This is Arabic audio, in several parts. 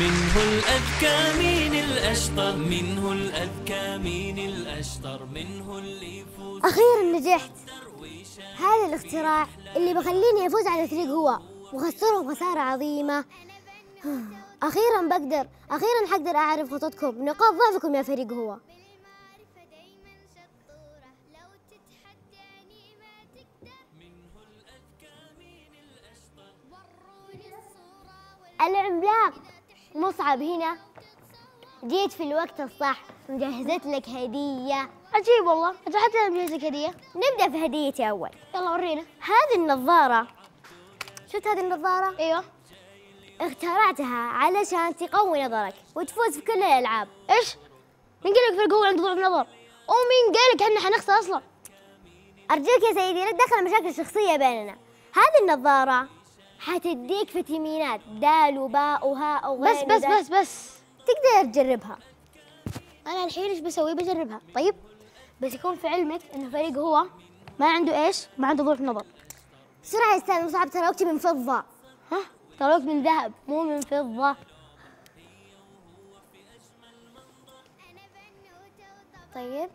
منه الأذكى مين الأشطر منه الأذكى مين الأشطر منه اللي يفوز أخيرا نجحت. هذا الاختراع اللي بخليني أفوز على الفريق هو. وخسرهم خسارة عظيمة. أخيرا بقدر أخيرا حقدر أعرف خططكم. نقاط ضعفكم يا فريق هو. العملاق مصعب هنا. جيت في الوقت الصح مجهزت لك هدية. عجيب والله انت حتى مجهز لك هدية. نبدأ في هديتي أول. يلا ورينا. هذه النظارة. شفت هذه النظارة؟ أيوه. اخترعتها علشان تقوي نظرك وتفوز في كل الألعاب. إيش؟ مين قال لك في القوة عند ضعف نظر؟ ومين قال لك إحنا حنخسر أصلا؟ أرجوك يا سيدي لا تدخل مشاكل شخصية بيننا. هذه النظارة حتديك فيتامينات. دال وباء وهاء وغير بس بس. بس بس. تقدر تجربها. أنا الحين إيش بسوي؟ بجربها. طيب بس يكون في علمك انه فريق هو ما عنده إيش؟ ما عنده ضعف نظر. بسرعة يا أستاذ مصعب ترى وقتي من فضة. ها؟ تروك من ذهب مو من فضة. طيب.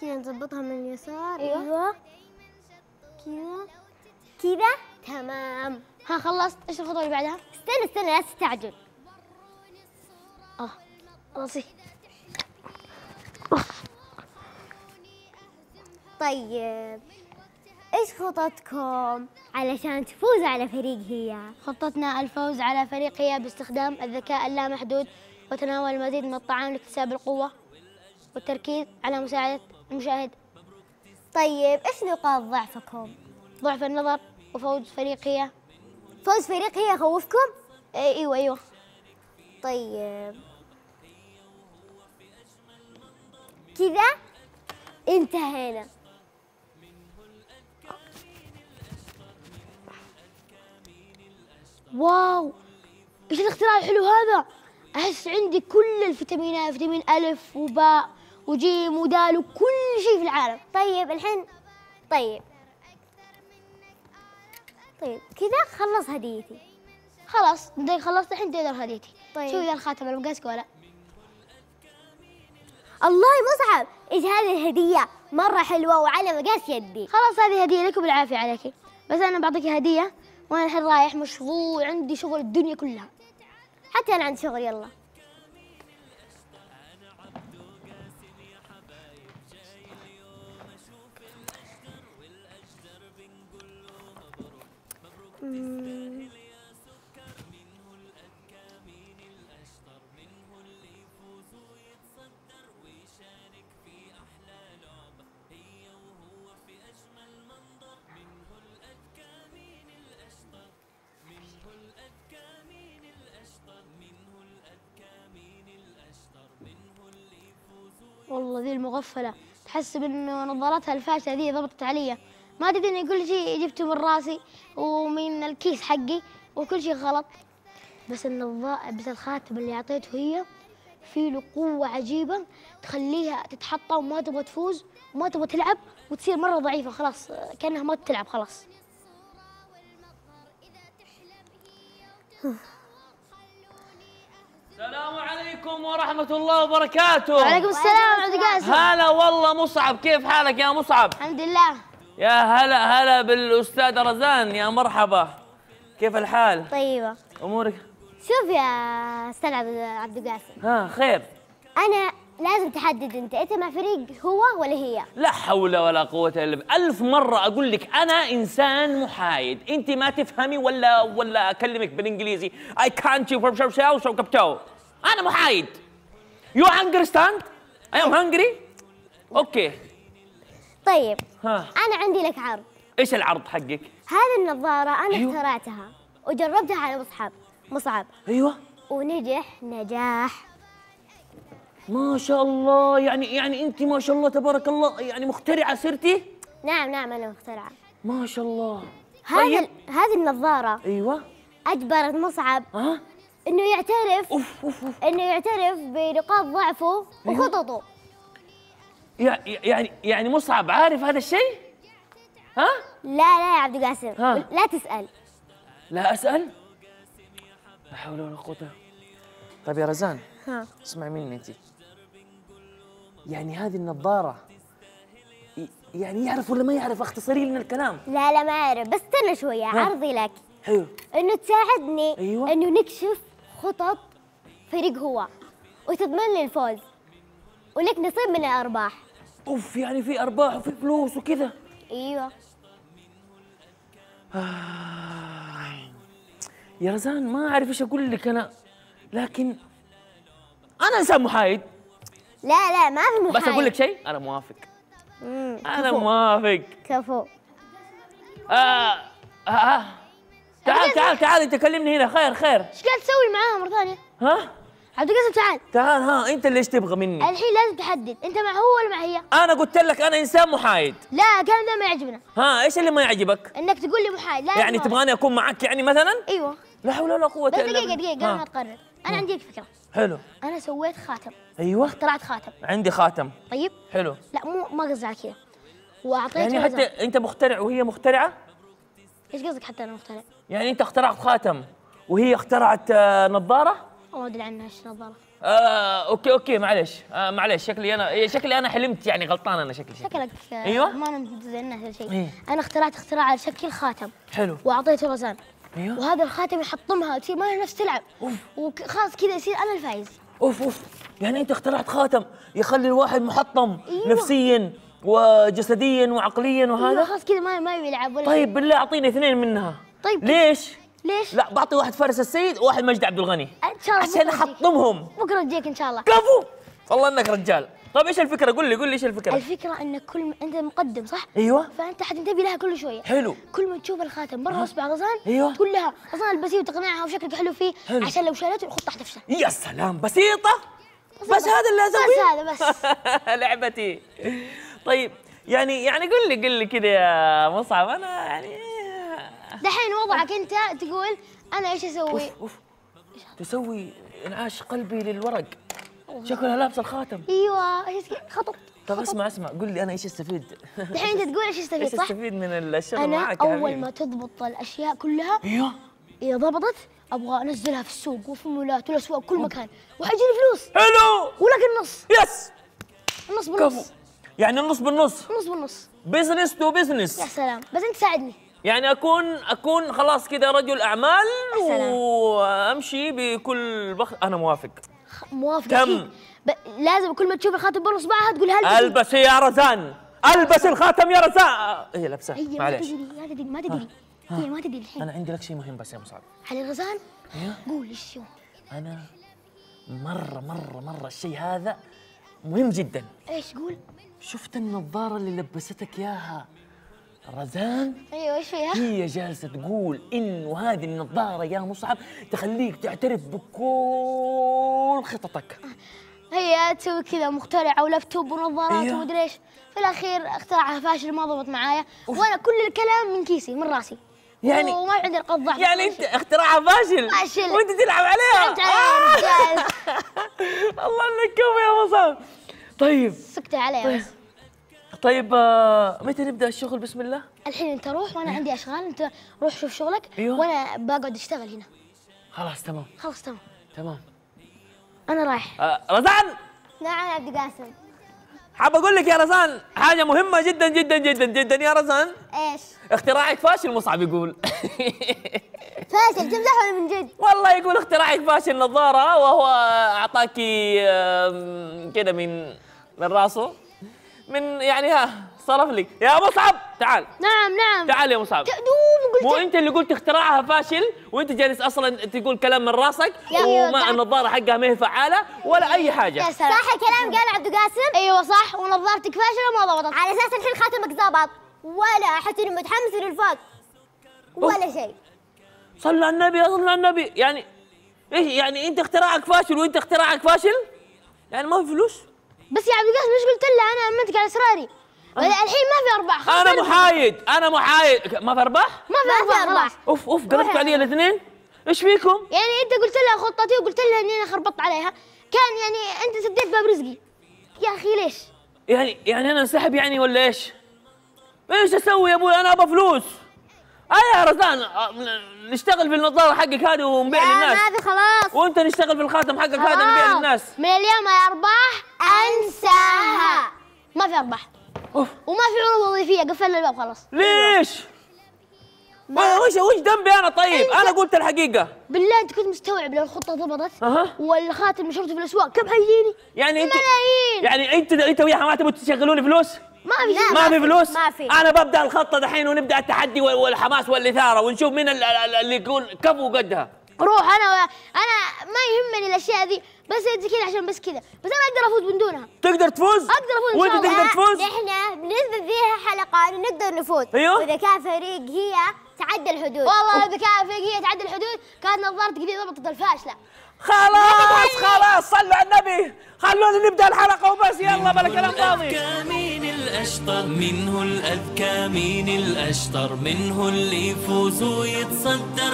كذا نظبطها من اليسار. دايما شطورة كذا كذا تمام. ها خلصت. إيش الخطوة اللي بعدها؟ استنى استنى لا تستعجل. آه خلاصي طيب. إيش خططكم علشان تفوز على فريق هي؟ خطتنا الفوز على فريق هي باستخدام الذكاء اللامحدود وتناول المزيد من الطعام لاكتساب القوة والتركيز على مساعدة المشاهد. طيب إيش نقاط ضعفكم؟ ضعف النظر. وفوز فريق هي فوز فريق هي يخوفكم؟ إيه، أيوه أيوه. طيب. كذا. انتهينا. واو. إيش الاختراع الحلو هذا؟ أحس عندي كل الفيتامينات فيتامين ألف وباء وجيم ودال وكل شيء في العالم. طيب الحين. طيب. طيب كذا خلص هديتي. خلاص انت خلصت الحين تقدر هديتي. طيب. شوفي ذا الخاتم المقاسك ولا الله مصعب إيش هذه الهدية؟ مرة حلوة وعلى مقاس يدي. خلاص هذه هدية لك وبالعافية عليك بس أنا بعطيك هدية وأنا الحين رايح مشغول عندي شغل الدنيا كلها. حتى أنا عندي شغل يلا. والله ذي المغفلة. تحسب إنه نظارتها الفاشلة ذي ضبطت علي ما تدري إن كل شيء جبته من راسي ومن الكيس حقي وكل شيء غلط. بس النظارة بس الخاتم اللي أعطيته هي فيه له قوة عجيبة تخليها تتحطم وما تبغى تفوز وما تبغى تلعب وتصير مرة ضعيفة خلاص كأنها ما تلعب خلاص. السلام عليكم ورحمة الله وبركاته. وعليكم السلام عبد القاسم. هلا والله مصعب كيف حالك يا مصعب؟ الحمد لله. يا هلا هلا بالأستاذ رزان يا مرحبا. كيف الحال؟ طيبة. أمورك؟ شوف يا أستاذ عبد القاسم. ها خير. أنا لازم تحدد أنت أنت مع فريق هو ولا هي؟ لا حول ولا قوة إلا بالله. ألف مرة أقول لك أنا إنسان محايد. أنت ما تفهمي ولا ولا أكلمك بالإنجليزي. I can't you أنا محايد. You understand I am hungry? أوكي طيب ها. أنا عندي لك عرض. إيش العرض حقك؟ هذه النظارة أنا أيوة. اخترعتها وجربتها على مصعب مصعب. أيوه. ونجح نجاح. ما شاء الله يعني يعني أنت ما شاء الله تبارك الله يعني مخترعة صرتي؟ نعم نعم أنا مخترعة. ما شاء الله. هذا طيب. هذه النظارة أيوه. أجبرت مصعب ها؟ إنه يعترف أوف أوف أوف. إنه يعترف بنقاط ضعفه وخططه. يع- يعني يعني مصعب عارف هذا الشيء؟ ها؟ لا لا يا عبد القاسم. ها. لا تسأل. لا أسأل؟ لا حول ولا قوة. طيب يا رزان ها. اسمع مني أنت. يعني هذه النظارة يعني يعرف ولا ما يعرف؟ أختصري لنا الكلام. لا لا ما أعرف. بس استنى شوية عرضي لك. حلو. إنه تساعدني أيوة. إنه نكشف خطط فريق هو. وتضمن لي الفوز. ولك نصيب من الأرباح. أوف يعني في أرباح وفي فلوس وكذا. أيوة. يا رزان ما أعرف إيش أقول لك أنا. لكن أنا إنسان محايد. لا لا ما في محايد بس أقول لك شيء أنا موافق. مم، أنا كفو. موافق. كفو. آه آه آه. تعال تعال تعال أنت كلمني هنا. خير خير. إيش قاعد تسوي معاها مرة ثانية؟ ها؟ عبد القاسم تعال تعال ها أنت اللي إيش تبغى مني؟ الحين لازم تحدد أنت مع هو ولا مع هي؟ أنا قلت لك أنا إنسان محايد. لا الكلام ده ما يعجبنا. ها إيش اللي ما يعجبك؟ إنك تقول لي محايد لا يعني تبغاني أكون معك يعني مثلا؟ أيوه. لا حول ولا قوة بس إلا بالله. دقيقة قبل ما تقرر. أنا عندي لك فكرة. حلو. أنا سويت خاتم. أيوه. اخترعت خاتم. عندي خاتم. طيب. حلو. لا مو ما قصدي على كذا. واعطيته يعني. حتى أنت مخترع وهي مخترعة؟ إيش قصدك حتى أنا مخترع؟ يعني أنت اخترعت خاتم وهي اخترعت آه، نظارة؟ ما ادري عنها إيش نظاره آه، okay okay معلش آه، معلش شكلي أنا إيه، شكلي أنا حلمت يعني غلطان أنا شكلي. شكلك آه، أيوة. ما الناس ولا شيء. إيه. أنا اخترعت اختراع على شكل خاتم حلو. وأعطيته رزان. أيوه. وهذا الخاتم يحطمها وتصير ما نفس تلعب. وخلاص كذا يصير أنا الفايز. أوف أوف. يعني أنت اخترعت خاتم يخلي الواحد محطم أيوة. نفسيا وجسديا وعقليا أيوة وهذا خلاص كذا ما ما يلعب ولا طيب بالله أعطيني اثنين منها. طيب. ليش؟ ليش؟ لا بعطي واحد فارس السيد وواحد مجدي عبد الغني. إن شاء الله عشان. أحطمهم. بكرة تجيك إن شاء الله. كفو. والله إنك رجال. طيب إيش الفكرة؟ قول لي قول لي إيش الفكرة؟ الفكرة إن كل ما أنت مقدم صح؟ أيوه. فأنت حتنتبه لها كل شوية. حلو. كل ما تشوف الخاتم برا أصبع رزان أيوة. تقول لها رزان البسيه وتقنعها وشكلك حلو فيه حلو. عشان لو شالته الخطه حتفشل يا سلام بسيطة؟ بس هذا اللي أسويه؟ بس هذا بس. لعبتي. طيب يعني يعني قل لي قل لي كذا يا مصعب. أنا يعني دحين وضعك أنت تقول أنا إيش أسوي؟ أوف أوف. تسوي انعاش قلبي للورق. شكلها لابسه الخاتم. أيوه إيش خطط طب اسمع اسمع. قل لي أنا إيش أستفيد؟ دحين أنت تقول إيش أستفيد إيش صح؟ أستفيد من الشغل أنا معك يا أول؟ ما تضبط الأشياء كلها أيوه. إذا ضبطت أبغى أنزلها في السوق وفي المولات والأسواق كل مكان وحيجيني فلوس. حلو. ولك النص. yes. النص كفو بالنص يعني النص بالنص. النص بالنص. business to يا business سلام. بس أنت ساعدني. يعني اكون أكون خلاص كذا رجل أعمال. وأمشي بكل بخ... أنا موافق. موافق تم. ب... لازم كل ما تشوف الخاتم بين اصبعها تقول هل ألبس يا رزان. ألبس الخاتم يا رزان. هي لابسة. هي ما معلش تدري ما تدري ما تدري. هي ما تدري الحين. أنا عندي لك شيء مهم بس يا مصعب علي غزال أيوه قول إيش هو أنا مره مره مرة الشيء هذا مهم جدا. إيش قول؟ شفت النظارة اللي لبستك إياها؟ رزان أيوه إيش فيها؟ هي جالسة تقول إنه هذه النظارة يا مصعب تخليك تعترف بكل خططك. هي تسوي كذا مخترعه ولابتوب ونظارات أيوه. ومدري إيش. في الأخير اختراعها فاشل ما ضبط معايا. وأنا كل الكلام من كيسي من راسي. يعني- وما عندي نقاط ضعف يعني أنت اختراعها فاشل؟ فاشل. وأنت تلعب عليها؟ رجال الله إنك يا مصعب. طيب. سكت علي بس طيب آه، متى نبدأ الشغل؟ بسم الله. الحين انت روح وأنا عندي اشغال انت روح شوف شغلك أيوه. وأنا بقعد اشتغل هنا. خلاص تمام. خلاص تمام. تمام. أنا رايح. آه، رزان! نعم يا عبد القاسم. حاب أقول لك يا رزان حاجة مهمة جدا جدا جدا جدا يا رزان. إيش؟ اختراعك فاشل مصعب يقول. فاشل؟ تمزح ولا من جد؟ والله يقول اختراعك فاشل نظارة وهو أعطاكي كده من من راسه. من يعني ها صرف لي. يا مصعب تعال. نعم نعم. تعال يا مصعب مو قلت أنت اللي قلت اختراعها فاشل وأنت جالس أصلا تقول كلام من راسك وما. النظارة حقها ما هي فعالة ولا أي حاجة. يا سلام. صح الكلام قال عبد القاسم؟ أيوه صح ونظارتك فاشلة ما ضبطت. على أساس الحين خاتمك ظبط ولا احس اني متحمس للفوز ولا شيء. صلى على النبي صلى على النبي. يعني إيش يعني أنت اختراعك فاشل وأنت اختراعك فاشل؟ يعني ما في فلوس. بس يا عبد القاسم إيش قلت له؟ أنا امنتك على اسراري الحين ما في أرباح. خلاص أنا. محايد. أنا محايد. ما في أرباح؟ ما في أرباح. أوف أوف قلبتوا علي الاثنين. إيش فيكم؟ يعني أنت قلت لها خطتي وقلت لها إني أنا خربطت عليها. كان يعني أنت سديت باب رزقي. يا أخي ليش؟ يعني يعني أنا انسحب يعني ولا إيش؟ إيش أسوي يا أبوي؟ أنا أبغى فلوس. أي يا رزان نشتغل في النظارة حقك هذه ونبيع لا للناس. في خلاص. وأنت نشتغل في الخاتم حقك هذا نبيع خلاص. للناس. من اليوم يا ارباح أنساها. ما في أرباح أوف. وما في عروض وظيفية قفلنا الباب خلاص ليش؟ وش وش ذنبي أنا طيب؟ أنا قلت الحقيقة بالله أنت كنت مستوعب لو الخطة ضبطت أها. والخاتم نشرته في الأسواق كم حيجيني؟ يعني انت ملايين. يعني انت أنت وياها ما تبغوا تشغلوني فلوس؟ ما في ما في فلوس؟ ما في. أنا ببدأ الخطة دحين ونبدأ التحدي وال- والحماس والإثارة ونشوف مين ال- ال- اللي يقول كفو قدها روح أنا أنا ما يهمني الأشياء ذي بس انت كذا عشان بس كذا بس أنا أقدر أفوز من دونها. تقدر تفوز؟ أقدر أفوز إن وأنت. تقدر تفوز؟ نحن بنثبت فيها حلقة إنه نقدر نفوز. أيوه. وإذا كان فريق هي تعدى الحدود. والله. اذا كان في هي تعدي الحدود كانت نظارتك ذي ضبطت الفاشله خلاص خلاص. صلوا على النبي. خلونا نبدأ الحلقة وبس. يلا بلا كلام فاضي. مين الأشطر منه الأذكى مين الأشطر منه اللي يفوز ويتصدر